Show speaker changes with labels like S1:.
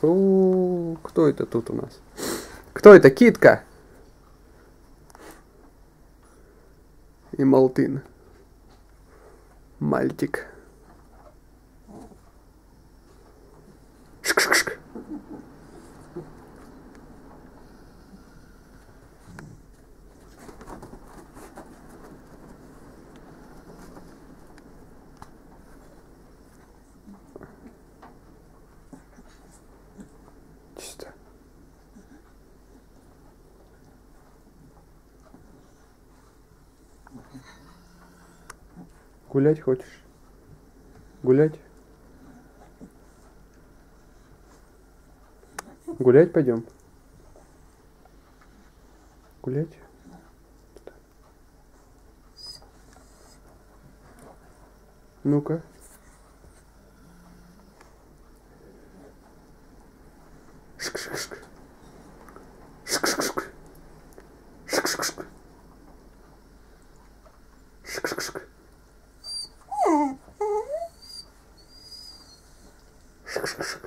S1: Фу, кто это тут у нас? Кто это? Китка? И Малтын. Мальтик. Шк-шк-шк. Чисто. Гулять хочешь? Гулять? Гулять пойдем? Гулять? Ну-ка. Шк-шк-шк. 是是是。